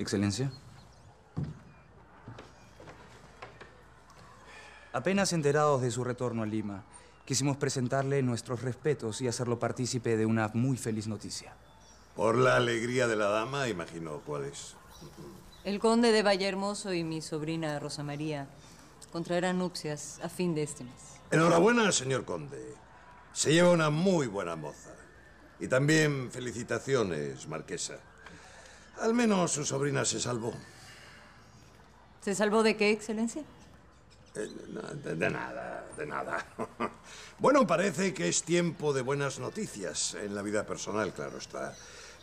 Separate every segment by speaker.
Speaker 1: Excelencia. Apenas enterados de su retorno a Lima, quisimos presentarle nuestros respetos y hacerlo partícipe de una muy feliz noticia.
Speaker 2: Por la alegría de la dama, imagino cuál es.
Speaker 3: El conde de Valle Hermoso y mi sobrina Rosa María contraerán nupcias a fin de este mes.
Speaker 2: Enhorabuena, señor conde. Se lleva una muy buena moza. Y también felicitaciones, marquesa. Al menos su sobrina se salvó.
Speaker 3: ¿Se salvó de qué, excelencia?
Speaker 2: Eh, de nada, de nada. bueno, parece que es tiempo de buenas noticias en la vida personal, claro está.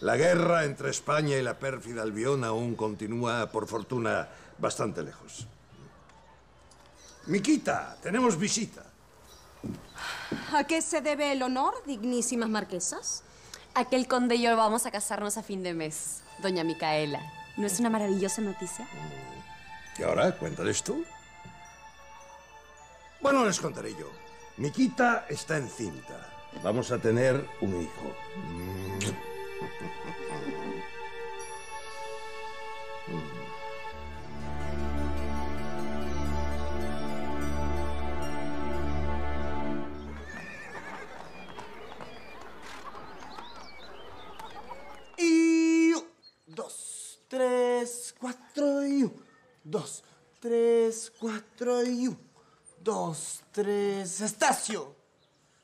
Speaker 2: La guerra entre España y la pérfida Albión aún continúa, por fortuna, bastante lejos. Miquita, tenemos visita.
Speaker 4: ¿A qué se debe el honor, dignísimas marquesas?
Speaker 5: A que el conde y yo vamos a casarnos a fin de mes, doña Micaela. ¿No es una maravillosa noticia?
Speaker 2: ¿Y ahora cuéntales tú? Bueno, les contaré yo. Miquita está encinta. Vamos a tener un hijo.
Speaker 6: Tres. Estacio.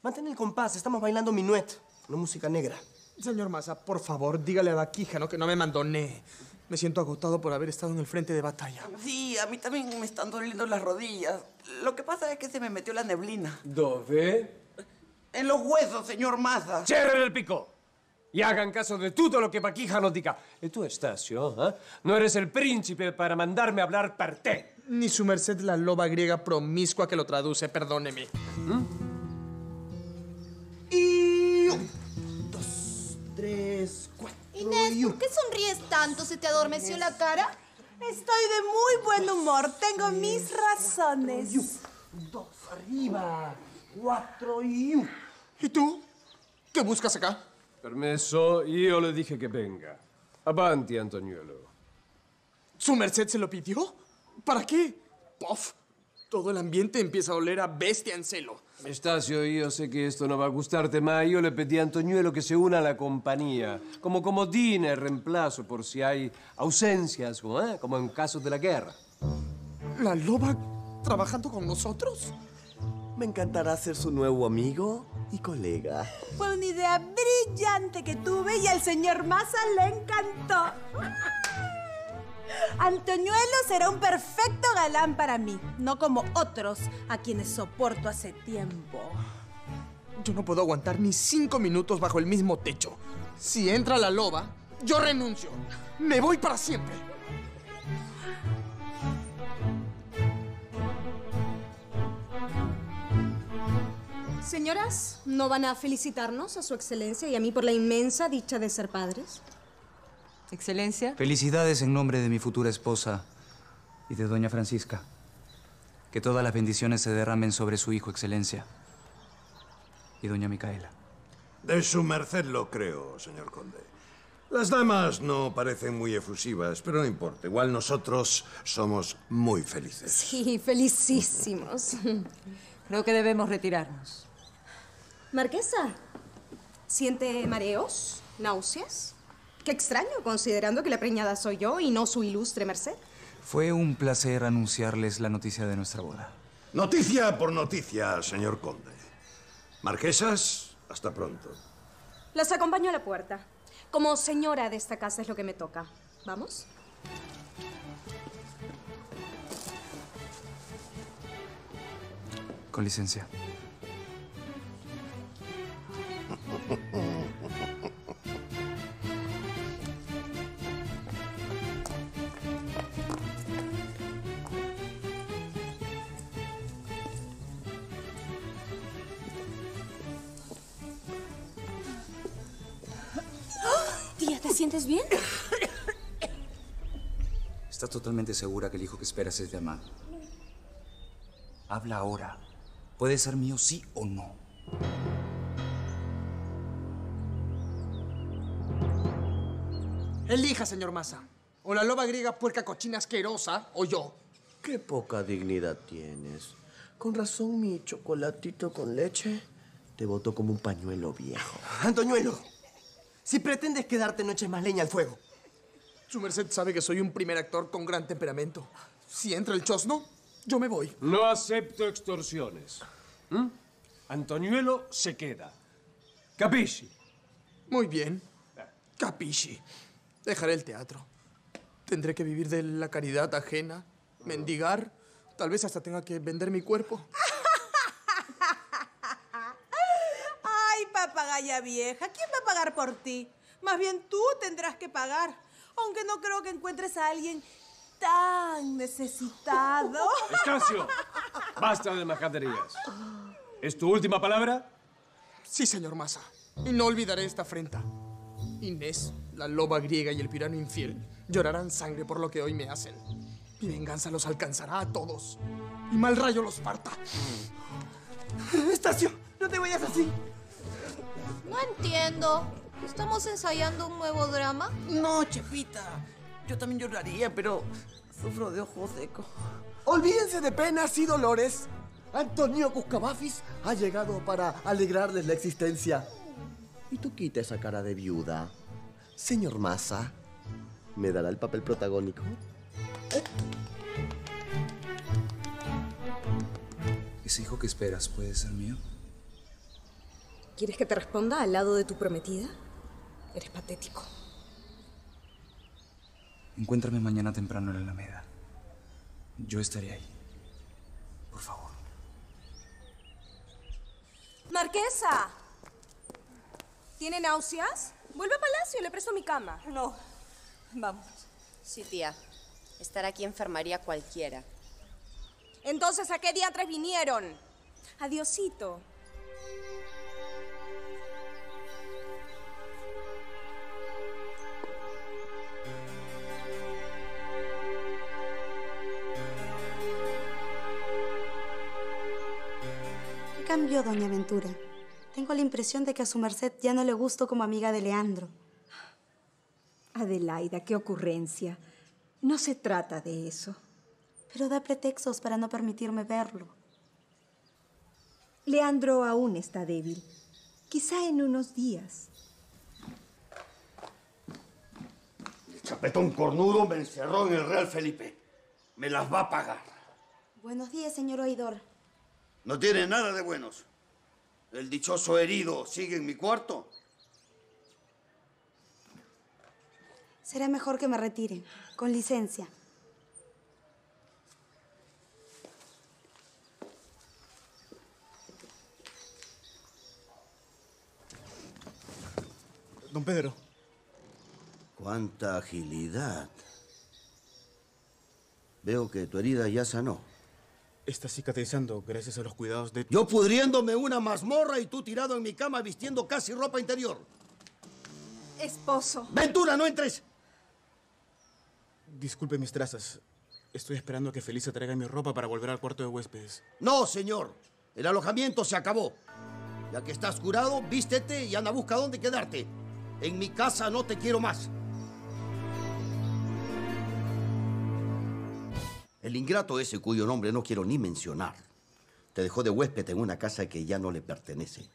Speaker 6: Mantén el compás, estamos bailando minuet, no música negra.
Speaker 7: Señor Massa, por favor, dígale a Baquíjano que no me mandone. Me siento agotado por haber estado en el frente de batalla.
Speaker 8: Sí, a mí también me están doliendo las rodillas. Lo que pasa es que se me metió la neblina.
Speaker 9: ¿Dove?
Speaker 8: En los huesos, señor Maza.
Speaker 9: Cierren el pico y hagan caso de todo lo que Baquija nos diga. ¿Y tú, Estacio? eh? No eres el príncipe para mandarme a hablar per te.
Speaker 7: Ni su merced la loba griega promiscua que lo traduce, perdóneme.
Speaker 6: Y un. Dos, tres, cuatro
Speaker 4: Inés,
Speaker 6: y un.
Speaker 4: ¿por qué sonríes tanto? ¿Se te adormeció la cara? Estoy de muy buen humor. Tengo mis razones.
Speaker 6: Dos, arriba. Cuatro y un.
Speaker 7: ¿Y tú? ¿Qué buscas acá?
Speaker 9: Permiso, yo le dije que venga. Avanti, Antoniuelo.
Speaker 7: ¿Su merced se lo pidió? ¿Para qué? ¡Pof! Todo el ambiente empieza a oler a bestia en celo.
Speaker 9: Estacio, yo sé que esto no va a gustarte, mas yo le pedí a Antoniuelo que se una a la compañía, como comodín, reemplazo por si hay ausencias, como, ¿eh? como en casos de la guerra.
Speaker 7: ¿La loba trabajando con nosotros?
Speaker 6: Me encantará ser su nuevo amigo y colega.
Speaker 4: Fue una idea brillante que tuve y al señor Massa le encantó. Antoñuelo será un perfecto galán para mí, no como otros a quienes soporto hace tiempo.
Speaker 7: Yo no puedo aguantar ni cinco minutos bajo el mismo techo. Si entra la loba, yo renuncio. Me voy para siempre.
Speaker 4: Señoras, ¿no van a felicitarnos a su excelencia y a mí por la inmensa dicha de ser padres?
Speaker 3: Excelencia.
Speaker 1: Felicidades en nombre de mi futura esposa y de doña Francisca. Que todas las bendiciones se derramen sobre su hijo, Excelencia. Y doña Micaela.
Speaker 2: De su merced lo creo, señor conde. Las damas no parecen muy efusivas, pero no importa. Igual nosotros somos muy felices.
Speaker 4: Sí, felicísimos.
Speaker 3: Creo que debemos retirarnos.
Speaker 4: Marquesa, ¿siente mareos? ¿Náuseas? Qué extraño, considerando que la preñada soy yo y no su ilustre merced.
Speaker 1: Fue un placer anunciarles la noticia de nuestra boda.
Speaker 2: Noticia por noticia, señor conde. Marquesas, hasta pronto.
Speaker 4: Las acompaño a la puerta. Como señora de esta casa es lo que me toca. ¿Vamos?
Speaker 1: Con licencia.
Speaker 4: sientes bien?
Speaker 1: ¿Estás totalmente segura que el hijo que esperas es de Amán? Habla ahora. ¿Puede ser mío sí o no?
Speaker 7: Elija, señor Massa. O la loba griega puerca cochina asquerosa, o yo.
Speaker 6: Qué poca dignidad tienes. Con razón mi chocolatito con leche te botó como un pañuelo viejo.
Speaker 7: Antoñuelo, si pretendes quedarte no eches más leña al fuego. Su merced sabe que soy un primer actor con gran temperamento. Si entra el chosno, yo me voy.
Speaker 9: No acepto extorsiones. ¿Mm? Antoniuelo se queda. Capisci?
Speaker 7: Muy bien. Capisci. Dejaré el teatro. Tendré que vivir de la caridad ajena, mendigar, tal vez hasta tenga que vender mi cuerpo.
Speaker 10: Papagaya vieja, ¿quién va a pagar por ti? Más bien tú tendrás que pagar, aunque no creo que encuentres a alguien tan necesitado.
Speaker 9: Estasio, basta de majaderías. ¿Es tu última palabra?
Speaker 7: Sí, señor Massa. Y no olvidaré esta afrenta. Inés, la loba griega y el pirano infiel llorarán sangre por lo que hoy me hacen. Mi venganza los alcanzará a todos. Y mal rayo los parta.
Speaker 6: Estacio, no te vayas así.
Speaker 11: No entiendo. ¿Estamos ensayando un nuevo drama?
Speaker 8: No, Chepita. Yo también lloraría, pero sufro de ojo seco.
Speaker 6: Olvídense de penas y dolores. Antonio Cuscabafis ha llegado para alegrarles la existencia. Y tú quita esa cara de viuda. Señor Massa, ¿me dará el papel protagónico?
Speaker 1: ¿Ese hijo que esperas puede ser mío?
Speaker 4: ¿Quieres que te responda al lado de tu prometida? Eres patético.
Speaker 1: Encuéntrame mañana temprano en la Alameda. Yo estaré ahí. Por favor.
Speaker 4: Marquesa. ¿Tiene náuseas? Vuelve a Palacio, le presto mi cama.
Speaker 10: No. Vamos.
Speaker 5: Sí, tía. Estar aquí enfermaría cualquiera.
Speaker 4: Entonces, ¿a qué diantres vinieron? Adiosito.
Speaker 12: Cambió, doña Ventura? Tengo la impresión de que a su merced ya no le gusto como amiga de Leandro.
Speaker 13: Adelaida, qué ocurrencia. No se trata de eso.
Speaker 12: Pero da pretextos para no permitirme verlo.
Speaker 13: Leandro aún está débil. Quizá en unos días.
Speaker 14: El chapetón cornudo me encerró en el Real Felipe. Me las va a pagar.
Speaker 12: Buenos días, señor oidor.
Speaker 14: No tiene nada de buenos. El dichoso herido sigue en mi cuarto.
Speaker 12: Será mejor que me retire, con licencia.
Speaker 15: Don Pedro.
Speaker 14: ¡Cuánta agilidad! Veo que tu herida ya sanó.
Speaker 15: Está cicatrizando gracias a los cuidados de...
Speaker 14: Yo pudriéndome una mazmorra y tú tirado en mi cama vistiendo casi ropa interior.
Speaker 10: Esposo.
Speaker 14: ¡Ventura, no entres!
Speaker 15: Disculpe mis trazas. Estoy esperando a que Felisa traiga mi ropa para volver al cuarto de huéspedes.
Speaker 14: No, señor. El alojamiento se acabó. Ya que estás curado, vístete y anda a busca dónde quedarte. En mi casa no te quiero más. El ingrato ese cuyo nombre no quiero ni mencionar, te dejó de huésped en una casa que ya no le pertenece.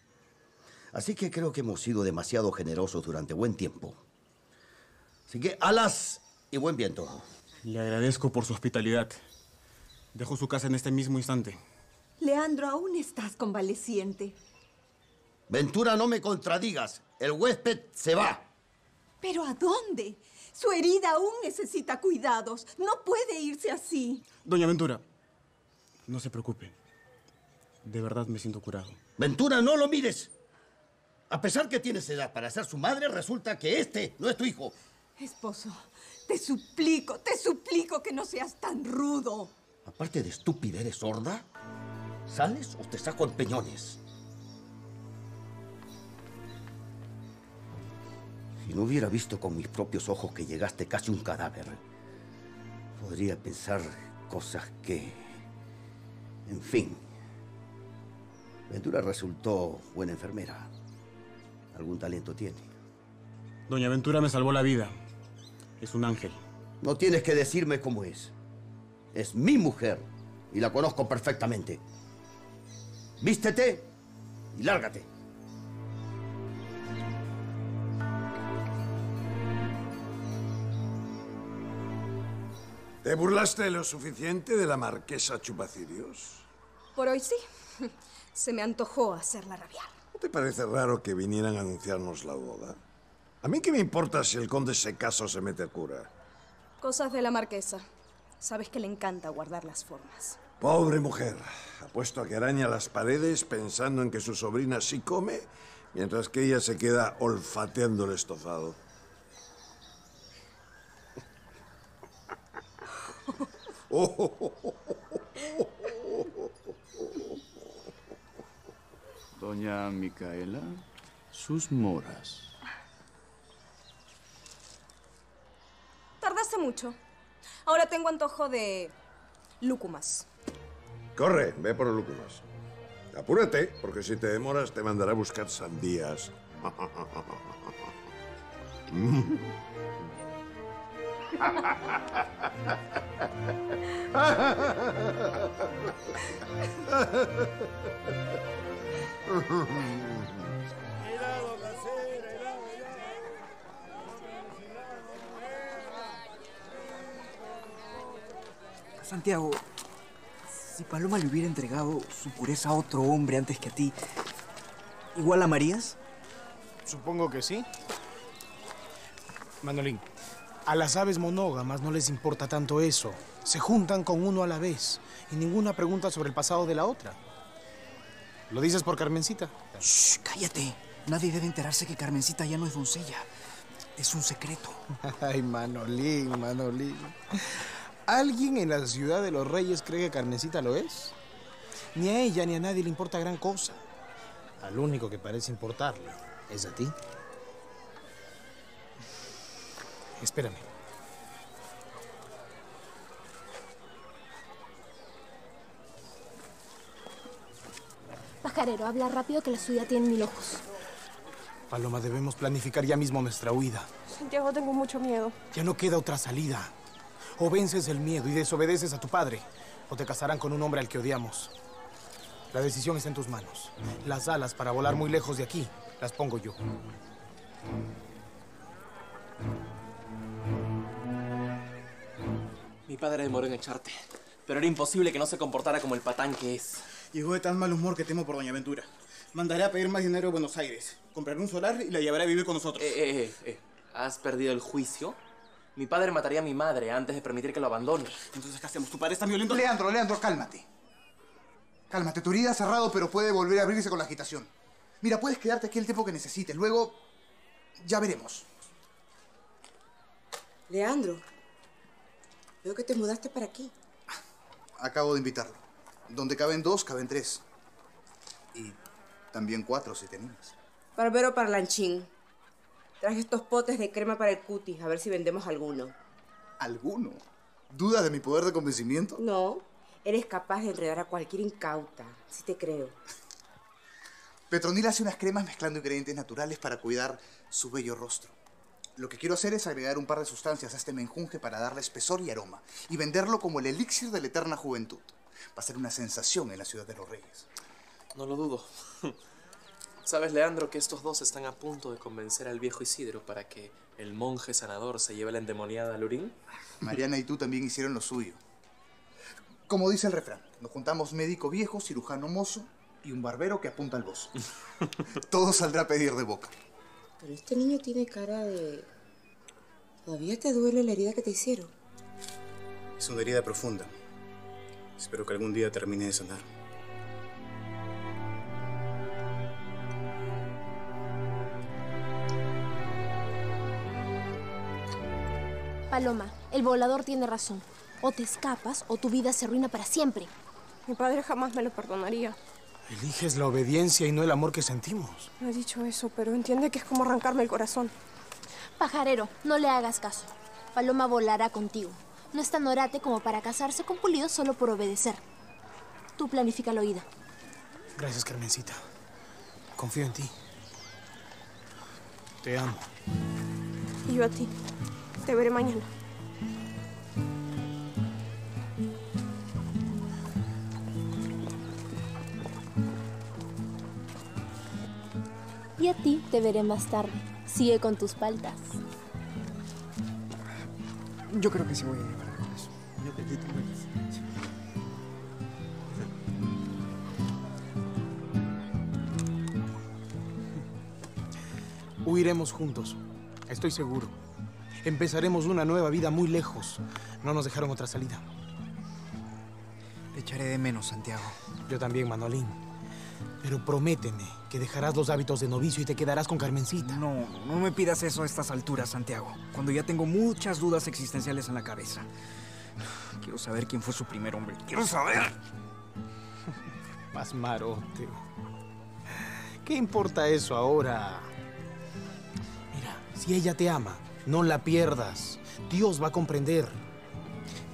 Speaker 14: Así que creo que hemos sido demasiado generosos durante buen tiempo. Así que alas y buen viento.
Speaker 15: Le agradezco por su hospitalidad. Dejo su casa en este mismo instante.
Speaker 13: Leandro, aún estás convaleciente.
Speaker 14: Ventura, no me contradigas. El huésped se va.
Speaker 13: ¿Pero a dónde? Su herida aún necesita cuidados. No puede irse así.
Speaker 15: Doña Ventura, no se preocupe. De verdad me siento curado.
Speaker 14: Ventura, no lo mires. A pesar que tienes edad para ser su madre, resulta que este no es tu hijo.
Speaker 13: Esposo, te suplico, te suplico que no seas tan rudo.
Speaker 14: Aparte de estúpida, ¿eres sorda? ¿Sales o te saco en peñones? Si no hubiera visto con mis propios ojos que llegaste casi un cadáver, podría pensar cosas que... En fin. Ventura resultó buena enfermera. Algún talento tiene.
Speaker 15: Doña Ventura me salvó la vida. Es un ángel.
Speaker 14: No tienes que decirme cómo es. Es mi mujer y la conozco perfectamente. Vístete y lárgate.
Speaker 2: ¿Te burlaste lo suficiente de la marquesa Chupacirios?
Speaker 4: Por hoy sí. Se me antojó hacerla rabiar.
Speaker 2: ¿No te parece raro que vinieran a anunciarnos la boda? A mí qué me importa si el conde se casa o se mete a cura.
Speaker 4: Cosas de la marquesa. Sabes que le encanta guardar las formas.
Speaker 2: Pobre mujer. Apuesto a que araña las paredes pensando en que su sobrina sí come, mientras que ella se queda olfateando el estofado.
Speaker 16: Doña Micaela, sus moras.
Speaker 4: Tardaste mucho. Ahora tengo antojo de lúcumas.
Speaker 2: Corre, ve por el lúculas. Apúrate, porque si te demoras te mandará a buscar sandías.
Speaker 17: Santiago, si Paloma le hubiera entregado su pureza a otro hombre antes que a ti, ¿igual amarías?
Speaker 18: Supongo que sí. Manolín, a las aves monógamas no les importa tanto eso. Se juntan con uno a la vez y ninguna pregunta sobre el pasado de la otra. ¿Lo dices por Carmencita?
Speaker 17: Shh, cállate. Nadie debe enterarse que Carmencita ya no es doncella. Es un secreto.
Speaker 18: Ay, Manolín, Manolín. ¿Alguien en la ciudad de los reyes cree que Carmencita lo es? Ni a ella ni a nadie le importa gran cosa. Al único que parece importarle es a ti. Espérame.
Speaker 19: Pajarero, habla rápido que la suya tiene mil ojos.
Speaker 18: Paloma, debemos planificar ya mismo nuestra huida.
Speaker 20: Santiago, tengo mucho miedo.
Speaker 18: Ya no queda otra salida. O vences el miedo y desobedeces a tu padre, o te casarán con un hombre al que odiamos. La decisión está en tus manos. Las alas para volar muy lejos de aquí las pongo yo.
Speaker 21: Mi padre demoró en echarte, pero era imposible que no se comportara como el patán que es.
Speaker 15: Llegó de tan mal humor que temo por Doña Ventura. Mandaré a pedir más dinero a Buenos Aires. Compraré un solar y la llevaré a vivir con nosotros.
Speaker 21: Eh, eh, eh, eh. ¿Has perdido el juicio? Mi padre mataría a mi madre antes de permitir que lo abandone.
Speaker 15: Entonces, ¿qué hacemos? ¿Tu padre está violento?
Speaker 22: Leandro, Leandro, cálmate. Cálmate, tu herida ha cerrado, pero puede volver a abrirse con la agitación. Mira, puedes quedarte aquí el tiempo que necesites. Luego, ya veremos.
Speaker 23: Leandro, veo que te mudaste para aquí.
Speaker 22: Acabo de invitarlo. Donde caben dos, caben tres. Y también cuatro, si te animas.
Speaker 23: Barbero Parlanchín, traje estos potes de crema para el cutis, a ver si vendemos alguno.
Speaker 22: ¿Alguno? ¿Dudas de mi poder de convencimiento?
Speaker 23: No, eres capaz de enredar a cualquier incauta, sí te creo.
Speaker 22: Petronil hace unas cremas mezclando ingredientes naturales para cuidar su bello rostro. Lo que quiero hacer es agregar un par de sustancias a este menjunje para darle espesor y aroma y venderlo como el elixir de la eterna juventud. Va a ser una sensación en la ciudad de los reyes.
Speaker 21: No lo dudo. ¿Sabes, Leandro, que estos dos están a punto de convencer al viejo Isidro para que el monje sanador se lleve la endemoniada a Lurín?
Speaker 22: Mariana y tú también hicieron lo suyo. Como dice el refrán, nos juntamos médico viejo, cirujano mozo y un barbero que apunta al bozo. Todo saldrá a pedir de boca.
Speaker 23: Pero este niño tiene cara de... ¿Todavía te duele la herida que te hicieron?
Speaker 15: Es una herida profunda. Espero que algún día termine de sanar.
Speaker 19: Paloma, el volador tiene razón. O te escapas o tu vida se arruina para siempre.
Speaker 20: Mi padre jamás me lo perdonaría.
Speaker 18: Eliges la obediencia y no el amor que sentimos.
Speaker 20: No he dicho eso, pero entiende que es como arrancarme el corazón.
Speaker 19: Pajarero, no le hagas caso. Paloma volará contigo. No es tan orate como para casarse con Pulido solo por obedecer. Tú planifica la oída.
Speaker 18: Gracias, Carmencita. Confío en ti. Te amo.
Speaker 20: Y yo a ti. Te veré mañana.
Speaker 19: Y a ti te veré más tarde. Sigue con tus paltas.
Speaker 17: Yo creo que sí voy a llevar con eso. Yo te quito
Speaker 18: Huiremos juntos. Estoy seguro. Empezaremos una nueva vida muy lejos. No nos dejaron otra salida.
Speaker 17: Te echaré de menos, Santiago.
Speaker 18: Yo también, Manolín. Pero prométeme que dejarás los hábitos de novicio y te quedarás con Carmencita.
Speaker 17: No, no me pidas eso a estas alturas, Santiago. Cuando ya tengo muchas dudas existenciales en la cabeza. Quiero saber quién fue su primer hombre. Quiero saber.
Speaker 18: Pasmarote. ¿Qué importa eso ahora? Mira, si ella te ama, no la pierdas. Dios va a comprender.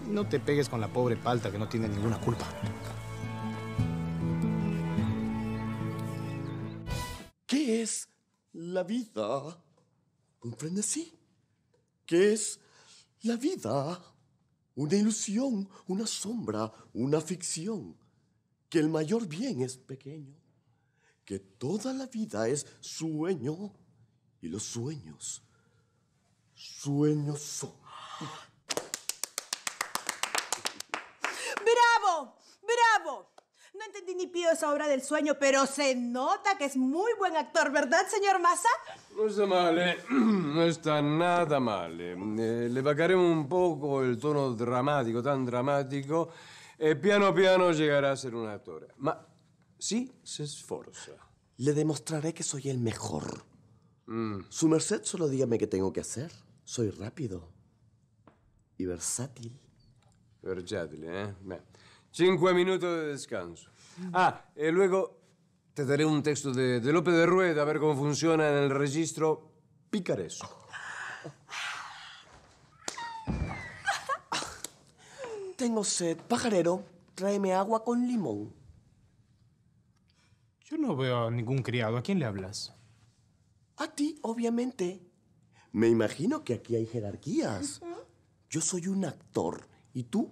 Speaker 18: No te pegues con la pobre palta que no tiene ninguna culpa.
Speaker 6: ¿Qué es la vida? ¿Un frenesí? ¿Qué es la vida? Una ilusión, una sombra, una ficción. Que el mayor bien es pequeño. Que toda la vida es sueño. Y los sueños, sueños son.
Speaker 13: ¡Bravo! ¡Bravo! No entendí ni pío esa obra del sueño, pero se nota que es muy buen actor, ¿verdad, señor Massa?
Speaker 9: Non sta male, non sta nada male. Eh, le bajaremo un poco il tono drammatico, tan drammatico, e piano piano llegará a ser un attore. Ma sì, se sforza.
Speaker 6: Le demostraré que soy el mejor.
Speaker 9: Mm.
Speaker 6: Su merced solo dígame qué tengo que hacer. Soy rápido y versátil.
Speaker 9: Versátil, ¿eh? Beh. Cinque minutos de descanso. Ah, y luego te daré un texto de, de Lope de Rueda a ver cómo funciona en el registro picaresco.
Speaker 6: Tengo sed. Pajarero, tráeme agua con limón.
Speaker 18: Yo no veo a ningún criado. ¿A quién le hablas?
Speaker 6: A ti, obviamente. Me imagino que aquí hay jerarquías. Yo soy un actor y tú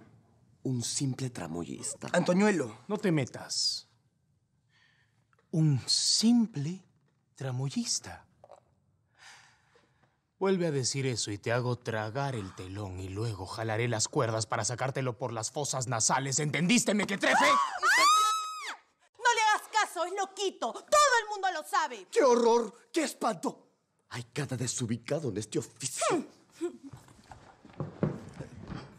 Speaker 6: un simple tramoyista.
Speaker 18: Antoñuelo. No te metas. Un simple tramoyista. Vuelve a decir eso y te hago tragar el telón y luego jalaré las cuerdas para sacártelo por las fosas nasales. ¿Entendiste, mequetrefe?
Speaker 13: No le hagas caso, es loquito. Todo el mundo lo sabe.
Speaker 6: ¡Qué horror! ¡Qué espanto! Hay cada desubicado en este oficio.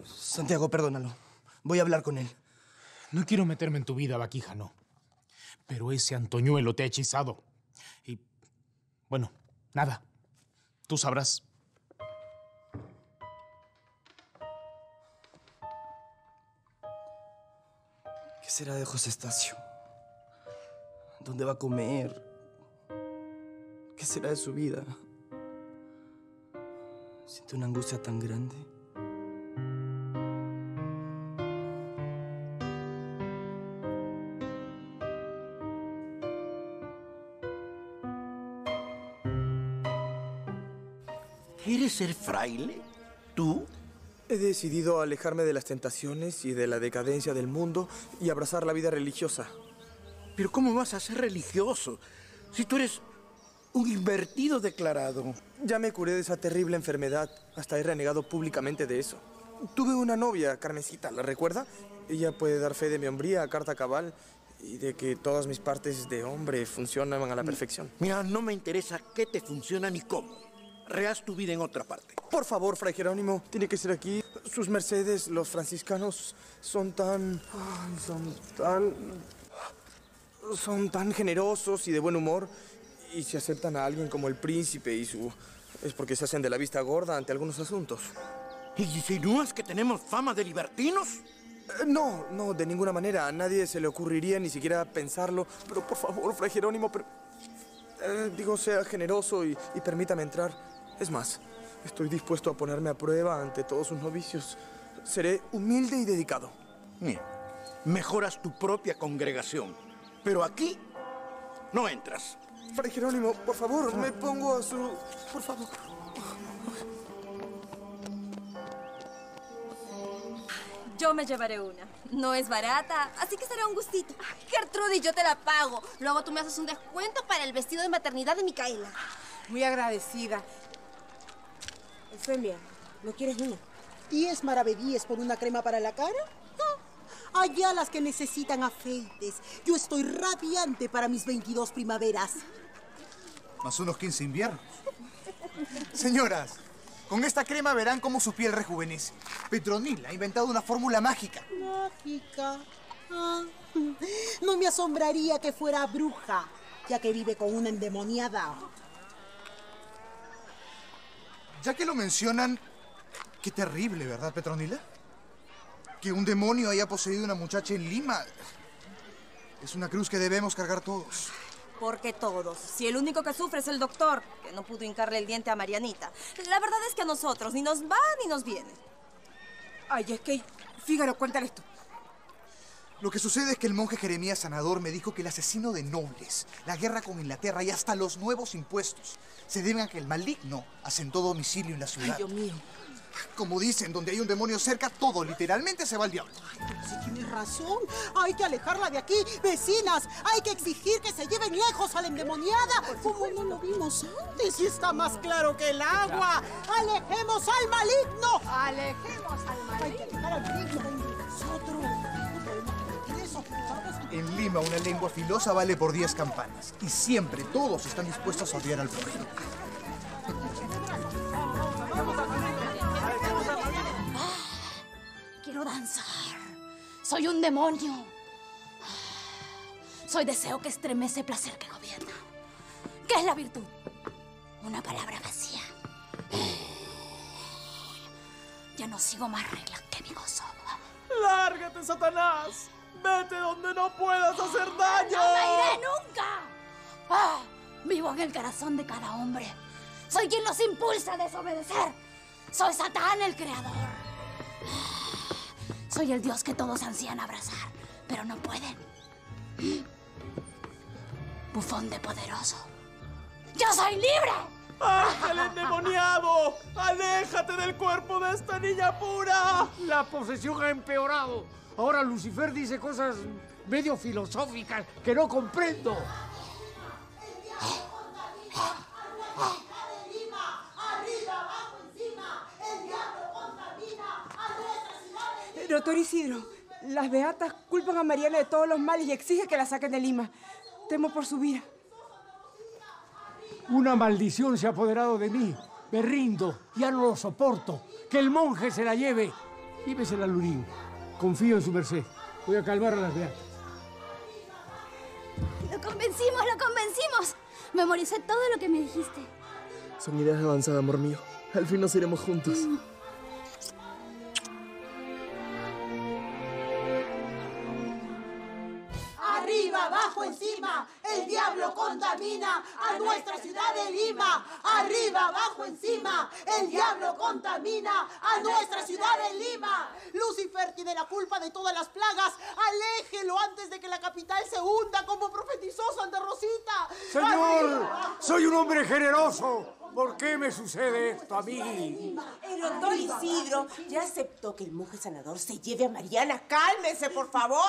Speaker 7: Santiago, perdónalo. Voy a hablar con él.
Speaker 18: No quiero meterme en tu vida, vaquíjano. Pero ese Antoñuelo te ha hechizado. Y, bueno, nada. Tú sabrás.
Speaker 7: ¿Qué será de José Estacio? ¿Dónde va a comer? ¿Qué será de su vida? Siento una angustia tan grande.
Speaker 24: ¿Quieres ser fraile? ¿Tú?
Speaker 7: He decidido alejarme de las tentaciones y de la decadencia del mundo y abrazar la vida religiosa.
Speaker 24: ¿Pero cómo vas a ser religioso si tú eres un invertido declarado?
Speaker 7: Ya me curé de esa terrible enfermedad. Hasta he renegado públicamente de eso. Tuve una novia, Carmencita, ¿la recuerda? Ella puede dar fe de mi hombría a carta cabal y de que todas mis partes de hombre funcionan a la perfección.
Speaker 24: Mira, no me interesa qué te funciona ni cómo. Rehaz tu vida en otra parte.
Speaker 7: Por favor, Fray Jerónimo, tiene que ser aquí. Sus mercedes, los franciscanos, son tan... son tan... Son tan generosos y de buen humor. Y si aceptan a alguien como el príncipe y su... Es porque se hacen de la vista gorda ante algunos asuntos.
Speaker 24: ¿Y insinúas que tenemos fama de libertinos?
Speaker 7: Eh, No, no, de ninguna manera. A nadie se le ocurriría ni siquiera pensarlo. Pero por favor, Fray Jerónimo, pero... eh, digo, sea generoso y, y permítame entrar. Es más, estoy dispuesto a ponerme a prueba ante todos sus novicios. Seré humilde y dedicado.
Speaker 24: Mira, mejoras tu propia congregación. Pero aquí no entras.
Speaker 7: Fray Jerónimo, por favor, me pongo a su... Por favor.
Speaker 3: Yo me llevaré una. No es barata, así que será un gustito.
Speaker 25: Gertrudis, yo te la pago. Luego tú me haces un descuento para el vestido de maternidad de Micaela.
Speaker 23: Muy agradecida. Eufemia, ¿no quieres una?
Speaker 26: ¿Diez maravedíes por una crema para la cara? No. Allá las que necesitan afeites. Yo estoy radiante para mis 22 primaveras.
Speaker 22: Más unos 15 inviernos. Señoras, con esta crema verán cómo su piel rejuvenece. Petronil ha inventado una fórmula mágica.
Speaker 26: Mágica. Ah, no me asombraría que fuera bruja, ya que vive con una endemoniada.
Speaker 22: Ya que lo mencionan, qué terrible, ¿verdad, Petronila? Que un demonio haya poseído una muchacha en Lima. Es una cruz que debemos cargar todos.
Speaker 3: Porque todos. Si el único que sufre es el doctor, que no pudo hincarle el diente a Marianita. La verdad es que a nosotros ni nos va ni nos viene.
Speaker 23: Ay, es que... Fígaro, cuéntale esto.
Speaker 22: Lo que sucede es que el monje Jeremías Sanador me dijo que el asesino de nobles, la guerra con Inglaterra y hasta los nuevos impuestos se deben a que el maligno asentó domicilio en la ciudad.
Speaker 26: Ay, Dios mío.
Speaker 22: Como dicen, donde hay un demonio cerca, todo literalmente se va al diablo.
Speaker 26: Si tienes razón, hay que alejarla de aquí. Vecinas, hay que exigir que se lleven lejos a la endemoniada. Como no lo vimos antes y está más claro que el agua. ¡Alejemos al maligno!
Speaker 13: ¡Alejemos al maligno!
Speaker 26: Hay que alejar al maligno de nosotros.
Speaker 22: En Lima, una lengua filosa vale por 10 campanas. Y siempre todos están dispuestos a odiar al prójimo.
Speaker 25: Quiero danzar. Soy un demonio. Soy deseo que estremece, placer que gobierna. ¿Qué es la virtud? Una palabra vacía. Ya no sigo más reglas que mi gozo.
Speaker 18: ¡Lárgate, Satanás! ¡Vete donde no puedas hacer daño!
Speaker 25: ¡No me iré nunca! Ah, vivo en el corazón de cada hombre. Soy quien los impulsa a desobedecer. Soy Satán, el creador. Soy el Dios que todos ansían abrazar, pero no pueden. Bufón de poderoso. ¡Yo soy libre!
Speaker 18: ¡Ángel endemoniado! ¡Aléjate del cuerpo de esta niña pura!
Speaker 27: La posesión ha empeorado. Ahora Lucifer dice cosas medio filosóficas que no comprendo.
Speaker 23: Doctor Isidro, las beatas culpan a Mariana de todos los males y exigen que la saquen de Lima. Temo por su vida.
Speaker 27: Una maldición se ha apoderado de mí. Me rindo, ya no lo soporto. Que el monje se la lleve. Llévesela Lurín. Confío en su merced. Voy a calmar a las beatas.
Speaker 25: Lo convencimos, lo convencimos. Memoricé todo lo que me dijiste.
Speaker 18: Son ideas avanzadas, amor mío. Al fin nos iremos juntos.
Speaker 26: Arriba, abajo, encima, el diablo contamina a nuestra ciudad de Lima. Arriba, abajo, encima, el diablo contamina a nuestra ciudad de Lima. Lucifer tiene la culpa de todas las plagas. Aléjelo antes de que la capital se hunda como profetizó Santa Rosita.
Speaker 27: Señor,
Speaker 26: Arriba,
Speaker 27: soy un hombre generoso. ¿Por qué me sucede esto a mí?
Speaker 23: El doctor Isidro ya aceptó que el monje sanador se lleve a Mariana. ¡Cálmese, por favor!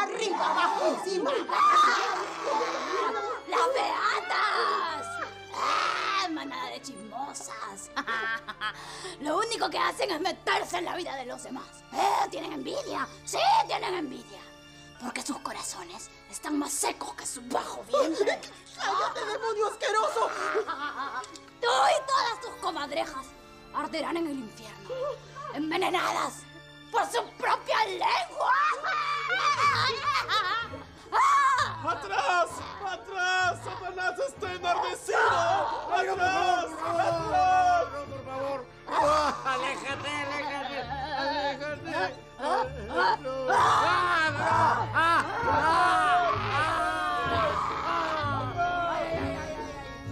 Speaker 26: Arriba, abajo, encima.
Speaker 25: ¡Las beatas! ¡Ah, manada de chismosas! Lo único que hacen es meterse en la vida de los demás. ¡Eh, tienen envidia! ¡Sí, tienen envidia! Porque sus corazones están más secos que su bajo vientre.
Speaker 26: ¡Cállate, demonio asqueroso!
Speaker 25: Tú y todas tus comadrejas arderán en el infierno, envenenadas por su propia lengua.
Speaker 18: ¡Atrás! ¡Atrás! ¡Satanás está enardecido! ¡Atrás! ¡Atrás!
Speaker 27: por favor. aléjate, aléjate, aléjate.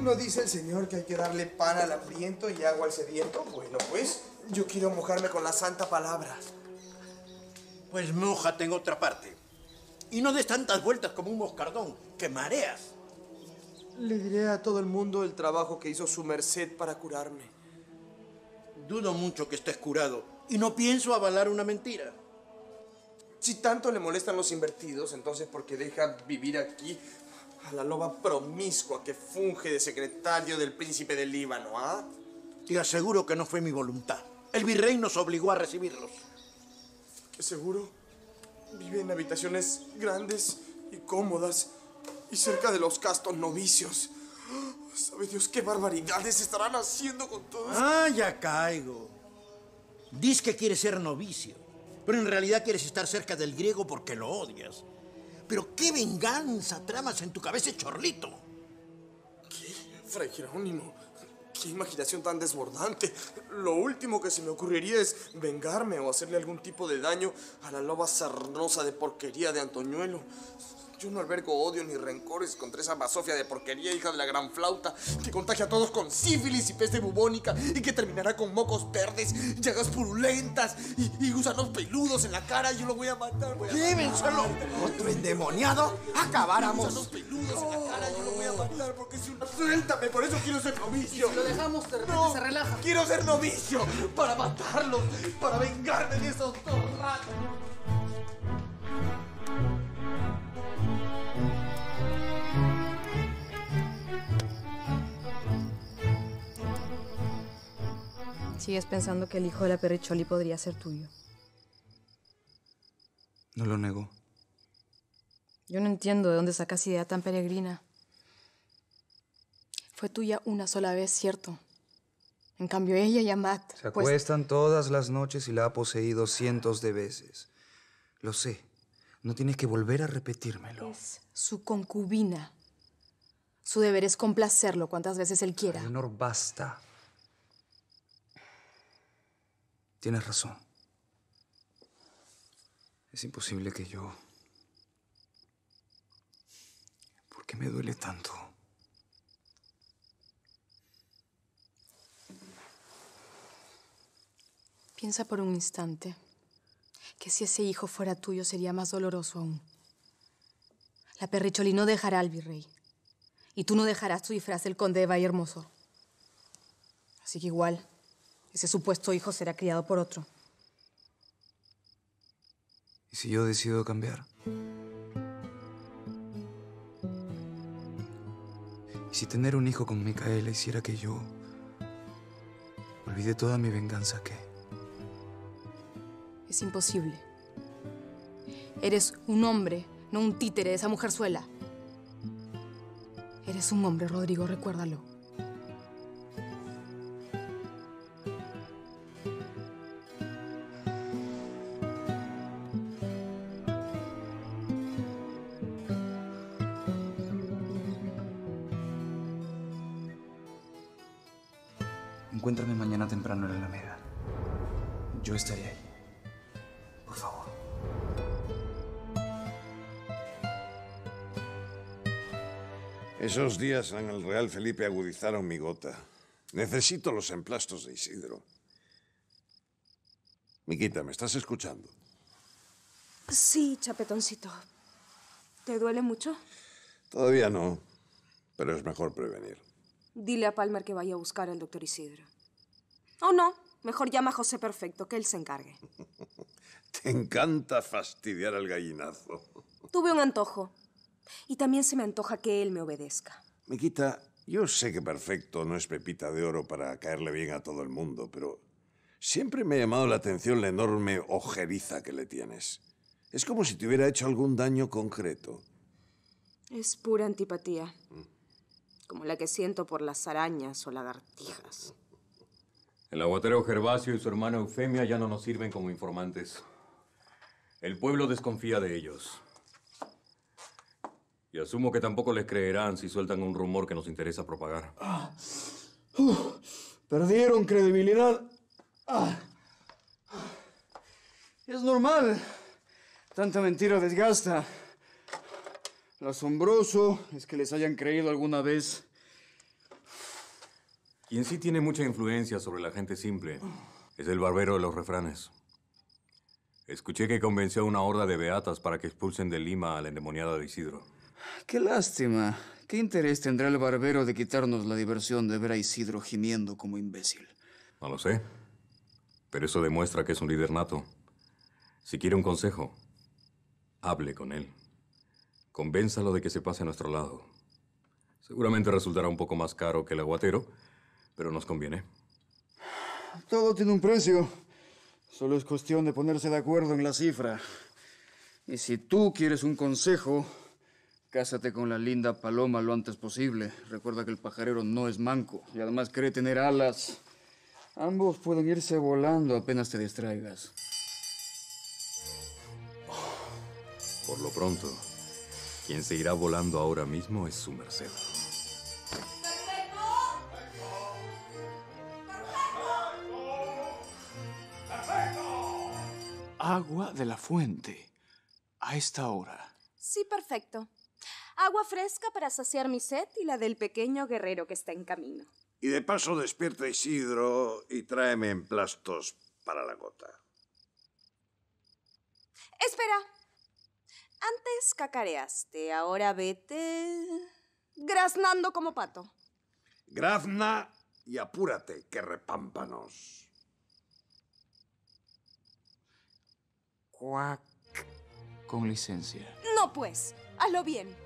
Speaker 7: ¿No dice el Señor que hay que darle pan al hambriento y agua al sediento? Bueno, pues yo quiero mojarme con la santa palabra.
Speaker 24: Pues mójate en otra parte. Y no des tantas vueltas como un moscardón, que mareas.
Speaker 7: Le diré a todo el mundo el trabajo que hizo su merced para curarme.
Speaker 24: Dudo mucho que estés curado y no pienso avalar una mentira.
Speaker 7: Si tanto le molestan los invertidos, entonces ¿por qué deja vivir aquí a la loba promiscua que funge de secretario del príncipe del Líbano, ah?
Speaker 24: Te aseguro que no fue mi voluntad. El virrey nos obligó a recibirlos.
Speaker 7: ¿Seguro? Vive en habitaciones grandes y cómodas y cerca de los castos novicios. ¿Sabe Dios qué barbaridades estarán haciendo con todo esto?
Speaker 24: Ah, ya caigo. Dices que quieres ser novicio, pero en realidad quieres estar cerca del griego porque lo odias. Pero qué venganza tramas en tu cabeza, chorlito.
Speaker 7: ¿Qué? Fray Jerónimo, qué imaginación tan desbordante. Lo último que se me ocurriría es vengarme o hacerle algún tipo de daño a la loba sarnosa de porquería de Antoñuelo. Yo no albergo odio ni rencores contra esa basofia de porquería, hija de la gran flauta, que contagia a todos con sífilis y peste bubónica y que terminará con mocos verdes, llagas purulentas y, y gusanos peludos en la cara. Yo lo voy a matar. a
Speaker 24: Llévenselo. Otro endemoniado. Acabáramos.
Speaker 7: Gusanos peludos matar porque es una... Suéltame, por eso quiero ser novicio.
Speaker 17: Si lo dejamos, de repente
Speaker 7: No,
Speaker 17: se relaja.
Speaker 7: Quiero ser novicio para matarlos, para vengarme de esos dos ratos.
Speaker 28: Sigues pensando que el hijo de la Perricholi podría ser tuyo.
Speaker 1: No lo nego.
Speaker 28: Yo no entiendo de dónde sacas idea tan peregrina. Fue tuya una sola vez, ¿cierto? En cambio, ella y Amat.
Speaker 1: Se
Speaker 28: pues,
Speaker 1: acuestan todas las noches y la ha poseído cientos de veces. Lo sé. No tienes que volver a repetírmelo.
Speaker 28: es su concubina. Su deber es complacerlo cuantas veces él quiera.
Speaker 1: Leonor, basta. Tienes razón. Es imposible que yo... ¿Por qué me duele tanto?
Speaker 28: Piensa por un instante que si ese hijo fuera tuyo sería más doloroso aún. La Perricholi no dejará al virrey. Y tú no dejarás tu disfraz del conde de Valle Hermoso. Así que igual, ese supuesto hijo será criado por otro.
Speaker 1: ¿Y si yo decido cambiar? ¿Y si tener un hijo con Micaela hiciera que yo olvide toda mi venganza, qué?
Speaker 28: Es imposible. Eres un hombre, no un títere de esa mujerzuela. Eres un hombre, Rodrigo, recuérdalo.
Speaker 2: Esos días en el Real Felipe agudizaron mi gota. Necesito los emplastos de Isidro. Miquita, ¿me estás escuchando?
Speaker 28: Sí, chapetoncito. ¿Te duele mucho?
Speaker 2: Todavía no, pero es mejor prevenir.
Speaker 28: Dile a Palmer que vaya a buscar al doctor Isidro. O no, mejor llama a José Perfecto, que él se encargue.
Speaker 2: Te encanta fastidiar al gallinazo.
Speaker 28: Tuve un antojo. Y también se me antoja que él me obedezca.
Speaker 2: Miquita, yo sé que Perfecto no es pepita de oro para caerle bien a todo el mundo, pero siempre me ha llamado la atención la enorme ojeriza que le tienes. Es como si te hubiera hecho algún daño concreto.
Speaker 28: Es pura antipatía. Como la que siento por las arañas o lagartijas.
Speaker 29: El aguatero Gervasio y su hermana Eufemia ya no nos sirven como informantes. El pueblo desconfía de ellos. Y asumo que tampoco les creerán si sueltan un rumor que nos interesa propagar.
Speaker 16: Uf, perdieron credibilidad. Ah. Es normal. Tanta mentira desgasta. Lo asombroso es que les hayan creído alguna vez.
Speaker 29: Quien sí tiene mucha influencia sobre la gente simple es el barbero de los refranes. Escuché que convenció a una horda de beatas para que expulsen de Lima a la endemoniada de Isidro.
Speaker 1: Qué lástima. ¿Qué interés tendrá el barbero de quitarnos la diversión de ver a Isidro gimiendo como imbécil?
Speaker 29: No lo sé. Pero eso demuestra que es un líder nato. Si quiere un consejo, Hable con él. Convénzalo de que se pase a nuestro lado. Seguramente resultará un poco más caro que el aguatero, pero nos conviene.
Speaker 16: Todo tiene un precio. Solo es cuestión de ponerse de acuerdo en la cifra. Y si tú quieres un consejo, cásate con la linda paloma lo antes posible. Recuerda que el pajarero no es manco y además cree tener alas. Ambos pueden irse volando apenas te distraigas.
Speaker 29: Por lo pronto, quien se irá volando ahora mismo es su merced.
Speaker 16: Agua de la fuente. A esta hora.
Speaker 4: Sí, perfecto. Agua fresca para saciar mi sed y la del pequeño guerrero que está en camino.
Speaker 2: Y de paso despierta a Isidro y tráeme emplastos para la gota.
Speaker 4: Espera. Antes cacareaste, ahora vete... graznando como pato.
Speaker 2: Grazna y apúrate, que repámpanos.
Speaker 16: Cuac. Con licencia.
Speaker 4: No, pues. Hazlo bien.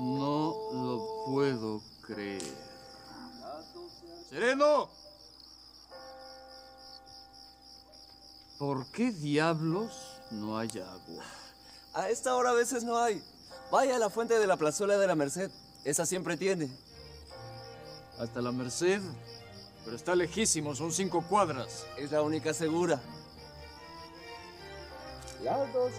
Speaker 16: No lo puedo creer. ¡Sereno! ¿Por qué diablos no hay agua?
Speaker 7: A esta hora a veces no hay. Vaya a la fuente de la plazuela de la Merced. Esa siempre tiene.
Speaker 16: Hasta la Merced. Pero está lejísimo, son cinco cuadras.
Speaker 7: Es la única segura. Dos.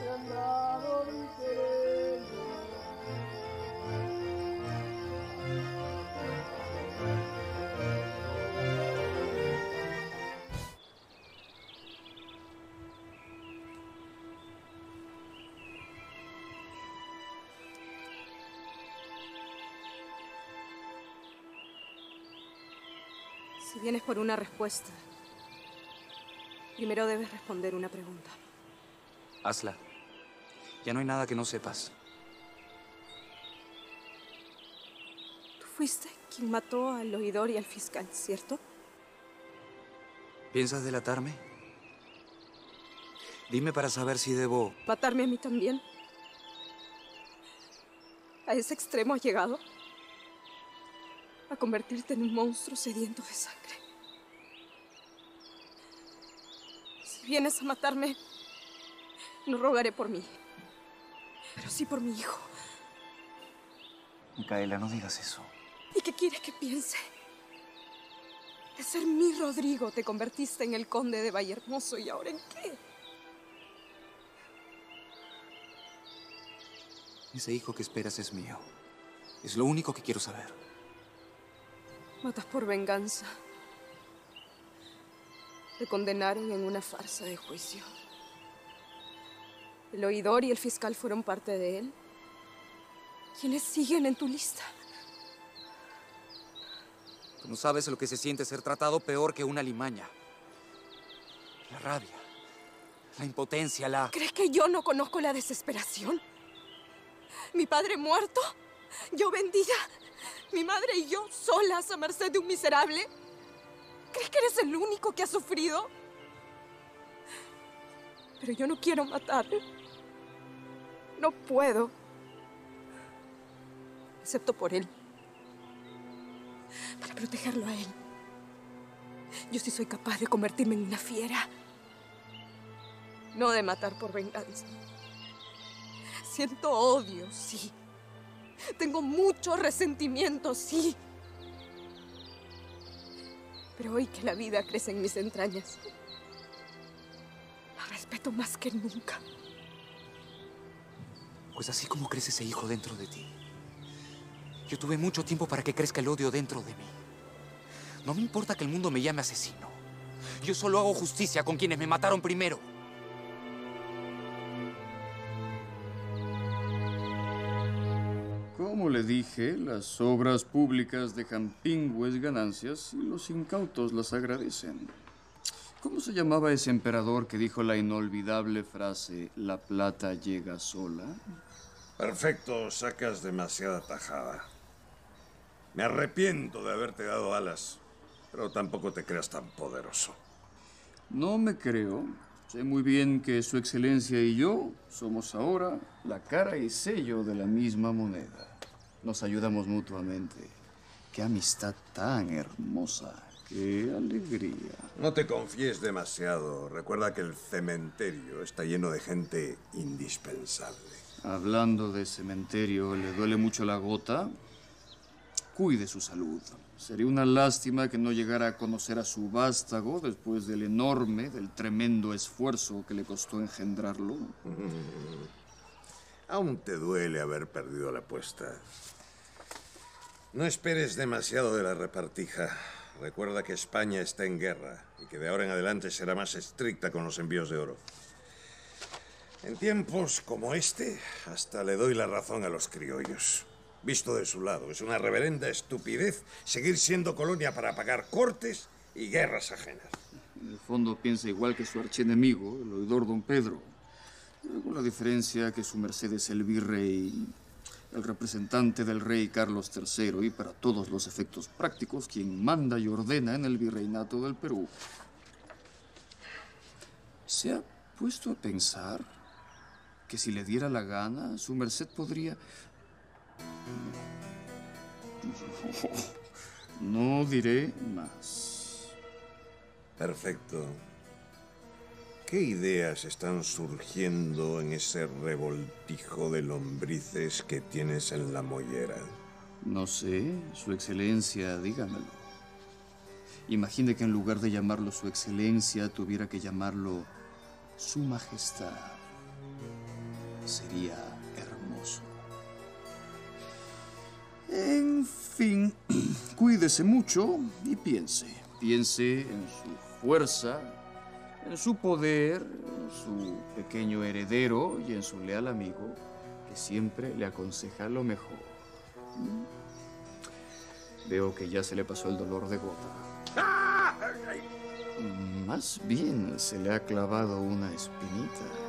Speaker 4: Si vienes por una respuesta, primero debes responder una pregunta.
Speaker 16: Hazla. Ya no hay nada que no sepas.
Speaker 4: Tú fuiste quien mató al oidor y al fiscal, ¿cierto?
Speaker 16: ¿Piensas delatarme? Dime para saber si debo...
Speaker 4: ¿Matarme a mí también? ¿A ese extremo has llegado? ¿A convertirte en un monstruo sediento de sangre? Si vienes a matarme, no rogaré por mí, pero sí por mi hijo.
Speaker 16: Micaela, no digas eso.
Speaker 4: ¿Y qué quieres que piense? De ser mi Rodrigo te convertiste en el conde de Vallehermoso y ahora en qué?
Speaker 16: Ese hijo que esperas es mío. Es lo único que quiero saber.
Speaker 4: Matas por venganza. Te condenaron en una farsa de juicio. El oidor y el fiscal fueron parte de él. ¿Quiénes siguen en tu lista?
Speaker 16: Tú no sabes lo que se siente ser tratado peor que una limaña. La rabia, la impotencia, la...
Speaker 4: ¿Crees que yo no conozco la desesperación? ¿Mi padre muerto? ¿Yo vendida? ¿Mi madre y yo solas a merced de un miserable? ¿Crees que eres el único que ha sufrido? Pero yo no quiero matarle. No puedo. Excepto por él. Para protegerlo a él. Yo sí soy capaz de convertirme en una fiera. No de matar por venganza. Siento odio, sí. Tengo mucho resentimiento, sí. Pero hoy que la vida crece en mis entrañas, la respeto más que nunca.
Speaker 16: Pues así como crece ese hijo dentro de ti, yo tuve mucho tiempo para que crezca el odio dentro de mí. No me importa que el mundo me llame asesino. Yo solo hago justicia con quienes me mataron primero. Como le dije, las obras públicas dejan pingües ganancias y los incautos las agradecen. ¿Cómo se llamaba ese emperador que dijo la inolvidable frase, la plata llega sola?
Speaker 2: Perfecto, sacas demasiada tajada. Me arrepiento de haberte dado alas, pero tampoco te creas tan poderoso.
Speaker 16: No me creo. Sé muy bien que Su Excelencia y yo somos ahora la cara y sello de la misma moneda. Nos ayudamos mutuamente. Qué amistad tan hermosa. Qué alegría.
Speaker 2: No te confíes demasiado. Recuerda que el cementerio está lleno de gente indispensable.
Speaker 16: Hablando de cementerio, ¿le duele mucho la gota? Cuide su salud. Sería una lástima que no llegara a conocer a su vástago después del enorme, del tremendo esfuerzo que le costó engendrarlo.
Speaker 2: Aún te duele haber perdido la apuesta. No esperes demasiado de la repartija. Recuerda que España está en guerra y que de ahora en adelante será más estricta con los envíos de oro. En tiempos como este, hasta le doy la razón a los criollos. Visto de su lado, es una reverenda estupidez seguir siendo colonia para pagar cortes y guerras ajenas.
Speaker 16: En el fondo piensa igual que su archienemigo, el oidor don Pedro. Con la diferencia que su merced es el virrey, el representante del rey Carlos III y para todos los efectos prácticos quien manda y ordena en el virreinato del Perú. ¿Se ha puesto a pensar que si le diera la gana, su merced podría... No diré más.
Speaker 2: Perfecto. ¿Qué ideas están surgiendo en ese revoltijo de lombrices que tienes en la mollera?
Speaker 16: No sé, Su Excelencia, dígamelo. Imagine que en lugar de llamarlo Su Excelencia, tuviera que llamarlo Su Majestad. Sería hermoso. En fin, cuídese mucho y piense. Piense en su fuerza, en su poder, en su pequeño heredero y en su leal amigo, que siempre le aconseja lo mejor. Veo que ya se le pasó el dolor de gota. Más bien se le ha clavado una espinita.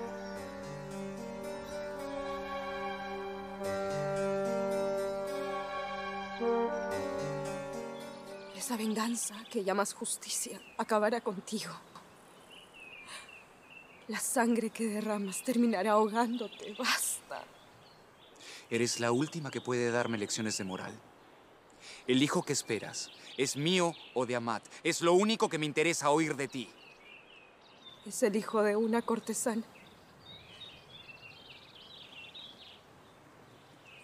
Speaker 4: Venganza que llamas justicia acabará contigo. La sangre que derramas terminará ahogándote. Basta.
Speaker 1: Eres la última que puede darme lecciones de moral. El hijo que esperas es mío o de Amat. Es lo único que me interesa oír de ti.
Speaker 4: Es el hijo de una cortesana.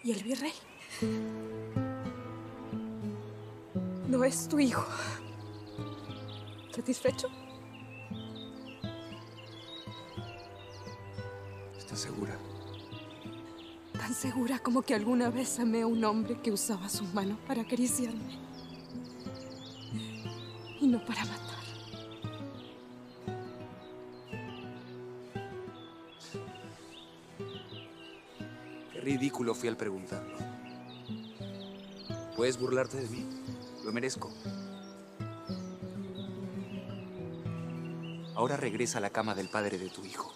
Speaker 4: ¿Y el virrey? No es tu hijo. ¿Satisfecho?
Speaker 1: ¿Estás segura?
Speaker 4: Tan segura como que alguna vez amé a un hombre que usaba su mano para acariciarme. Y no para matar.
Speaker 1: Qué ridículo fui al preguntarlo. Puedes burlarte de mí. Lo merezco. Ahora regresa a la cama del padre de tu hijo.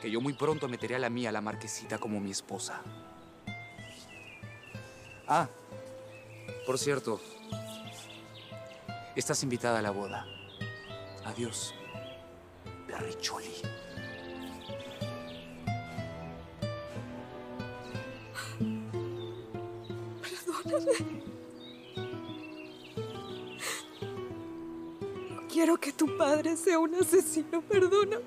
Speaker 1: Que yo muy pronto meteré a la mía, la marquesita, como mi esposa. Ah, por cierto, estás invitada a la boda. Adiós, Perricholi.
Speaker 4: Perdóname. Padre sea un asesino, perdóname.